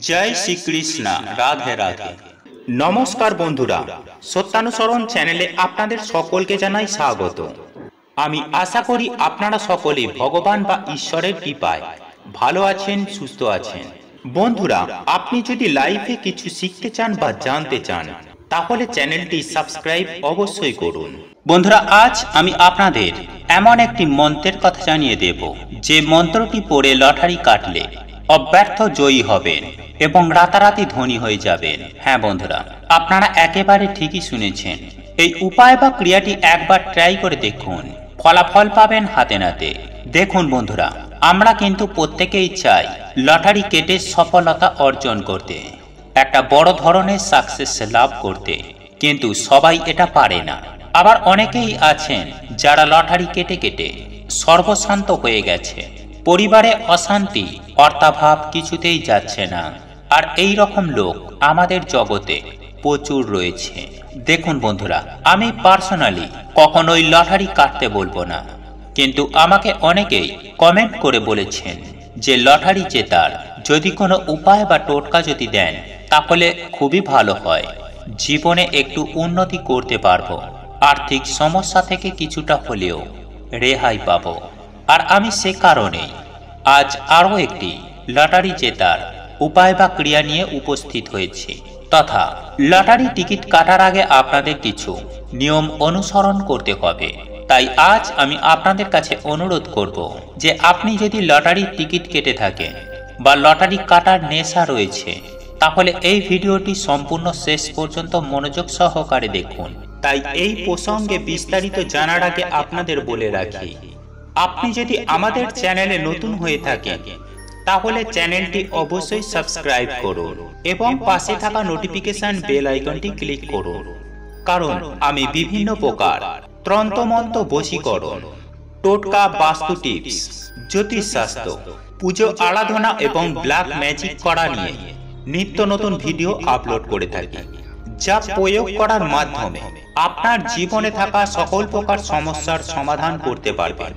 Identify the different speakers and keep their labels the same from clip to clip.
Speaker 1: জয় শ্রীকৃষ্ণ, রাধে রাধে। নমস্কার বন্ধুরা, সত্যানুসরণ চ্যানেলে আপনাদের সকলকে জানাই স্বাগত। আমি আশা করি আপনারা সকলে ভগবান বা ঈশ্বরের কৃপায় ভালো আছেন, সুস্থ আছেন। বন্ধুরা, আপনি যদি লাইফে কিছু শিখতে চান বা জানতে চান, তাহলে চ্যানেলটি সাবস্ক্রাইব অবশ্যই করুন। বন্ধুরা, আজ আমি আপনাদের এমন একটি মন্ত্রের কথা জানিয়ে দেব, যে মন্ত্রটি পড়ে লটারি কাটলে অব্যর্থ জয়ী হবেন এবং রাতারাতি ধনী হয়ে যাবেন। হ্যাঁ বন্ধুরা, আপনারা একেবারে ঠিকই শুনেছেন। এই উপায় বা ক্রিয়াটি একবার ট্রাই করে দেখুন। ফলাফল পাবেন হাতে নাতে। দেখুন বন্ধুরা, আমরা কিন্তু প্রত্যেকেই চাই লটারি কেটে সফলতা অর্জন করতে। একটা বড় ধরনের সাকসেস লাভ করতে। কিন্তু সবাই এটা পারে না। আবার অনেকেই আছেন যারা লটারি কেটে কেটে সর্বশান্ত হয়ে গেছে। পরিবারে অশান্তি, অর্থাভাব কিছুতেই যাচ্ছে না। আর এই রকম লোক আমাদের জগতে প্রচুর রয়েছে। দেখুন বন্ধুরা, আমি পার্সোনালি কখনোই লটারি কাটতে বলব না। কিন্তু আমাকে অনেকেই কমেন্ট করে বলেছেন যে লটারি জেতার যদি কোনো উপায় বা টোটকা যদি দেন, তাহলে খুবই ভালো হয়। জীবনে একটু উন্নতি করতে পারব। আর্থিক সমস্যা থেকে কিছুটা হলেও রেহাই পাবো। আর আমি সে কারণেই আজ আরও একটি লটারি জেতার উপায় বা ক্রিয়া নিয়ে উপস্থিত হয়েছে। তথা লটারি টিকিট কাটার আগে আপনাদের কিছু নিয়ম অনুসরণ করতে হবে। তাই আজ আমি আপনাদের কাছে অনুরোধ করব যে আপনি যদি লটারির টিকিট কেটে থাকেন বা লটারি কাটার নেশা রয়েছে, তাহলে এই ভিডিওটি সম্পূর্ণ শেষ পর্যন্ত মনোযোগ সহকারে দেখুন। তাই এই প্রসঙ্গে বিস্তারিত জানার আগে আপনাদের বলে রাখি আপনি যদি আমাদের চ্যানেলে নতুন হয়ে থাকেন, তাহলে চ্যানেলটি অবশ্যই সাবস্ক্রাইব করুন এবং পাশে থাকা নোটিফিকেশন বেল আইকনটি ক্লিক করুন। কারণ আমি বিভিন্ন প্রকার ত্রন্তমন্ত বশীকরণ, টোটকা বাস্তু টিপস জ্যোতিষশাস্ত্র পুজো আরাধনা এবং ব্ল্যাক ম্যাজিক করা নিয়ে নিত্য নতুন ভিডিও আপলোড করে থাকি, যা প্রয়োগ করার মাধ্যমে আপনার জীবনে থাকা সকল প্রকার সমস্যার সমাধান করতে পারবেন।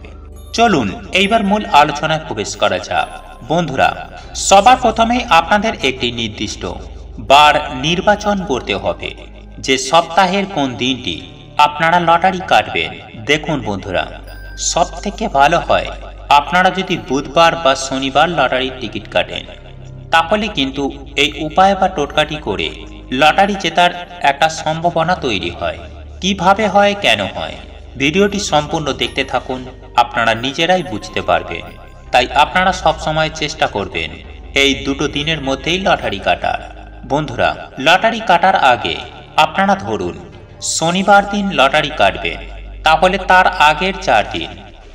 Speaker 1: চলুন, এইবার মূল আলোচনায় প্রবেশ করা যাক। বন্ধুরা, সবার প্রথমেই আপনাদের একটি নির্দিষ্ট বার নির্বাচন করতে হবে। যে সপ্তাহের কোন দিনটি আপনারা লটারি কাটবেন, দেখুন বন্ধুরা। সব থেকে ভালো হয়, আপনারা যদি বুধবার বা শনিবার লটারির টিকিট কাটেন, তাহলে কিন্তু এই উপায় বা টোটকাটি করে লটারি জেতার একটা সম্ভাবনা তৈরি হয়। কীভাবে হয়, কেন হয়, ভিডিওটি সম্পূর্ণ দেখতে থাকুন আপনারা নিজেরাই বুঝতে পারবেন। তাই আপনারা সব সময় চেষ্টা করবেন এই দুটো দিনের মধ্যেই লটারি কাটার। বন্ধুরা, লটারি কাটার আগে আপনারা ধরুন, শনিবার দিন লটারি কাটবেন, তাহলে তার আগের চার দিন,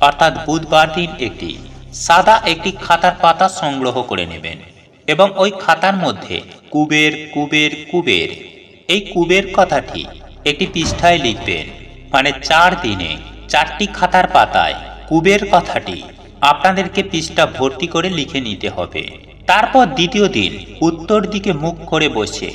Speaker 1: অর্থাৎ বুধবার দিন একটি সাদা একটি খাতার পাতা সংগ্রহ করে নেবেন এবং ওই খাতার মধ্যে কুবের কুবের কুবের, এই কুবের কথাটি একটি পৃষ্ঠায় লিখবেন। মানে চার দিনে চারটি খাতার পাতায় কুবের কথাটি আপনাদেরকে পৃষ্ঠা ভর্তি করে লিখে নিতে হবে। তারপর দ্বিতীয় দিন উত্তর দিকে মুখ করে বসে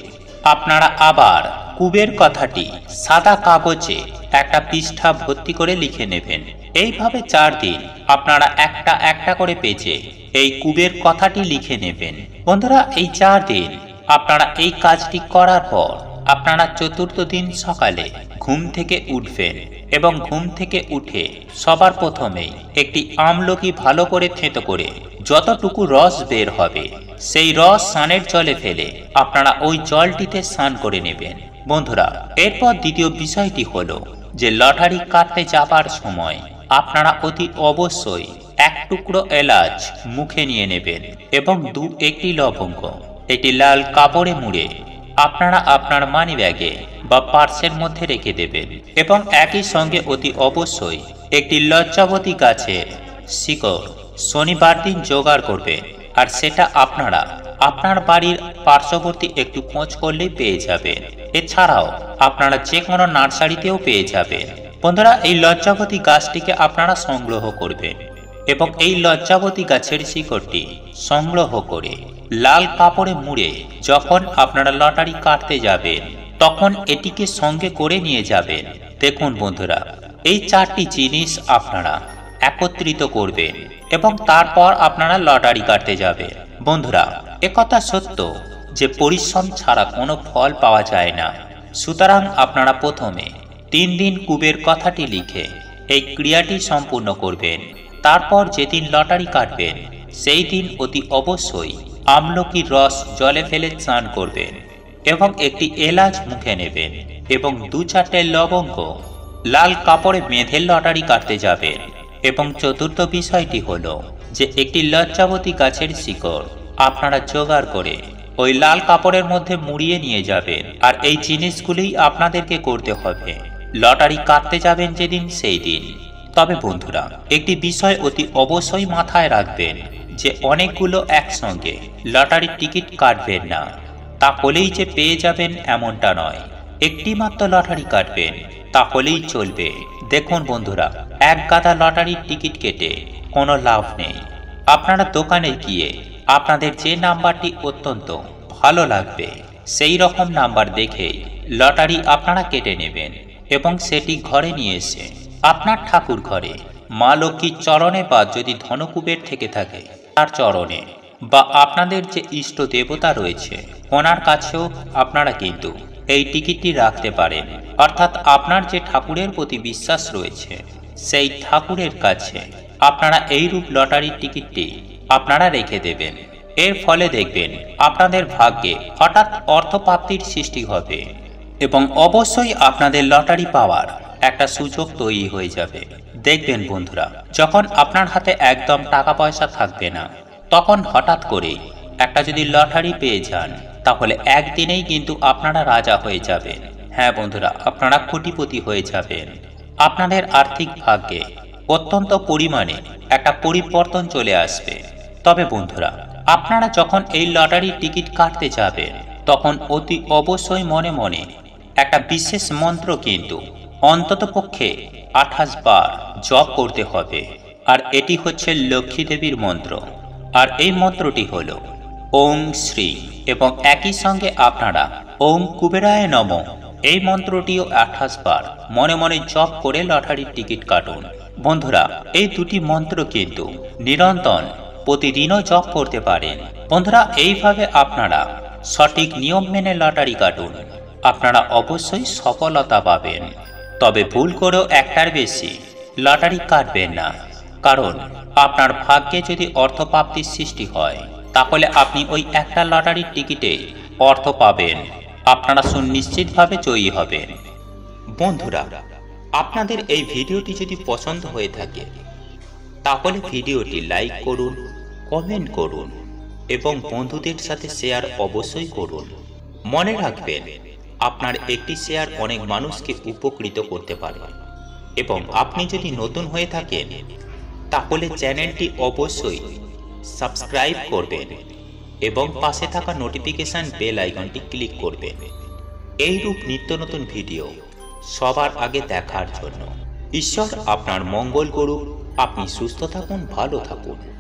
Speaker 1: আপনারা আবার কুবের কথাটি সাদা কাগজে একটা পৃষ্ঠা ভর্তি করে লিখে নেবেন। এইভাবে চার দিন আপনারা একটা একটা করে পেজে এই কুবের কথাটি লিখে নেবেন। বন্ধুরা, এই চার দিন আপনারা এই কাজটি করার পর আপনারা চতুর্থ দিন সকালে ঘুম থেকে উঠবেন এবং ঘুম থেকে উঠে সবার প্রথমেই একটি আমলকি ভালো করে থেঁতো করে যতটুকু রস বের হবে, সেই রস স্নানের জলে ফেলে আপনারা ওই জলটিতে স্নান করে নেবেন। বন্ধুরা, এরপর দ্বিতীয় বিষয়টি হলো যে লটারি কাটতে যাবার সময় আপনারা অতি অবশ্যই এক টুকরো এলাচ মুখে নিয়ে নেবেন এবং দু একটি লবঙ্গ, একটি লাল কাপড়ে মুড়ে আপনারা আপনার মানি ব্যাগে বা পার্সের মধ্যে রেখে দেবেন এবং একই সঙ্গে অতি অবশ্যই একটি লজ্জাবতী গাছের শিকড়, শনিবার দিন জোগাড় করবে আর সেটা আপনারা আপনার বাড়ির পার্শ্ববর্তী একটু খোঁজ করলেই পেয়ে যাবেন। এছাড়াও আপনারা যে কোনো নার্সারিতেও পেয়ে যাবেন। বন্ধুরা, এই লজ্জাবতী গাছটিকে আপনারা সংগ্রহ করবেন এবং এই লজ্জাবতী গাছের শিকড়টি সংগ্রহ করে লাল কাপড়ে মুড়ে যখন আপনারা লটারি কাটতে যাবেন, তখন এটিকে সঙ্গে করে নিয়ে যাবেন। দেখুন বন্ধুরা, এই চারটি জিনিস আপনারা একত্রিত করবেন এবং তারপর আপনারা লটারি কাটতে যাবেন। বন্ধুরা একথা সত্য যে পরিশ্রম ছাড়া কোনো ফল পাওয়া যায় না। সুতরাং আপনারা প্রথমে তিন দিন কুবের কথাটি লিখে এই ক্রিয়াটি সম্পূর্ণ করবেন। তারপর যেদিন লটারি কাটবেন, সেই দিন অতি অবশ্যই আমলকির রস জলে ফেলে স্নান করবেন এবং একটি এলাচ মুখে নেবেন এবং দু চারটে লবঙ্গ, লাল কাপড়ে বেঁধে লটারি কাটতে যাবেন। এবং চতুর্থ বিষয়টি হল যে একটি লজ্জাবতী গাছের শিকড় আপনারা জোগাড় করে ওই লাল কাপড়ের মধ্যে মুড়িয়ে নিয়ে যাবেন আর এই জিনিসগুলোই আপনাদেরকে করতে হবে। লটারি কাটতে যাবেন যেদিন, সেই দিন। তবে বন্ধুরা, একটি বিষয় অতি অবশ্যই মাথায় রাখবেন। যে অনেকগুলো একসঙ্গে লটারির টিকিট কাটবেন না। তাহলেই যে পেয়ে যাবেন এমনটা নয়। একটি মাত্র লটারি কাটবেন তাহলেই চলবে। দেখুন বন্ধুরা, এক গাদা লটারির টিকিট কেটে কোনো লাভ নেই। আপনারা দোকানে গিয়ে আপনাদের যে নাম্বারটি অত্যন্ত ভালো লাগবে, সেই রকম নাম্বার দেখে লটারি আপনারা কেটে নেবেন এবং সেটি ঘরে নিয়ে এসে আপনার ঠাকুর ঘরে মা লক্ষ্মীর চরণে বা যদি ধনকুবের থেকে থাকে তার চরণে, বা আপনাদের যে ইষ্ট দেবতা রয়েছে, ওনার কাছেও আপনারা কিন্তু এই টিকিটটি রাখতে পারেন। অর্থাৎ আপনার যে ঠাকুরের প্রতি বিশ্বাস রয়েছে, সেই ঠাকুরের কাছে আপনারা এই রূপ লটারির টিকিটটি আপনারা রেখে দেবেন। এর ফলে দেখবেন আপনাদের ভাগ্যে হঠাৎ অর্থপ্রাপ্তির সৃষ্টি হবে এবং অবশ্যই আপনাদের লটারি পাওয়ার একটা সুযোগ তৈরি হয়ে যাবে। দেখবেন বন্ধুরা, যখন আপনার হাতে একদম টাকা পয়সা থাকবে না, তখন হঠাৎ করে একটা যদি লটারি পেয়ে যান, তাহলে একদিনেই কিন্তু আপনারা রাজা হয়ে যাবেন। হ্যাঁ বন্ধুরা, আপনারা কোটিপতি হয়ে যাবেন। আপনাদের আর্থিক ভাগ্যে অত্যন্ত পরিমাণে একটা পরিবর্তন চলে আসবে। তবে বন্ধুরা, আপনারা যখন এই লটারির টিকিট কাটতে যাবেন, তখন অতি অবশ্যই মনে মনে একটা বিশেষ মন্ত্র কিন্তু অন্তত পক্ষে আঠাশ বার জপ করতে হবে। আর এটি হচ্ছে লক্ষ্মী দেবীর মন্ত্র। আর এই মন্ত্রটি হল ওং শ্রী এবং একই সঙ্গে আপনারা ওং কুবেরায় নম এই মন্ত্রটিও আঠাশ বার মনে মনে জপ করে লটারির টিকিট কাটুন। বন্ধুরা, এই দুটি মন্ত্র কিন্তু নিরন্তর প্রতিদিনও জপ করতে পারেন। বন্ধুরা, এইভাবে আপনারা সঠিক নিয়ম মেনে লটারি কাটুন। আপনারা অবশ্যই সফলতা পাবেন। তবে ভুল করেও একটার বেশি। লটারি কাটবেন না। কারণ, আপনার ভাগ্যে যদি অর্থপ্রাপ্তির সৃষ্টি হয়, তাহলে আপনি ওই একটা লটারির টিকিটে অর্থ পাবেন। আপনারা সুনিশ্চিতভাবে জয়ী হবেন। বন্ধুরা, আপনাদের এই ভিডিওটি যদি পছন্দ হয়ে থাকে, তাহলে ভিডিওটি লাইক করুন, কমেন্ট করুন এবং বন্ধুদের সাথে শেয়ার অবশ্যই করুন। মনে রাখবেন আপনার একটি শেয়ার অনেক মানুষকে উপকৃত করতে পারে। এবং আপনি যদি নতুন হয়ে থাকেন, তাহলে চ্যানেলটি অবশ্যই সাবস্ক্রাইব করবেন এবং পাশে থাকা নোটিফিকেশন বেল আইকনটি ক্লিক করবেন। এইরূপ নিত্য নতুন ভিডিও সবার আগে দেখার জন্য। ঈশ্বর আপনার মঙ্গল করুক। আপনি সুস্থ থাকুন, ভালো থাকুন।